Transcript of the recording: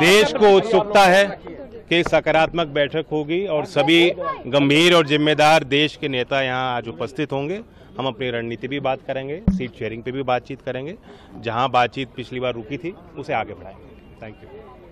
देश को उत्सुकता है कि सकारात्मक बैठक होगी और सभी गंभीर और जिम्मेदार देश के नेता यहाँ आज उपस्थित होंगे। हम अपनी रणनीति भी बात करेंगे, सीट शेयरिंग पे भी बातचीत करेंगे। जहाँ बातचीत पिछली बार रुकी थी, उसे आगे बढ़ाएँगे। Thank you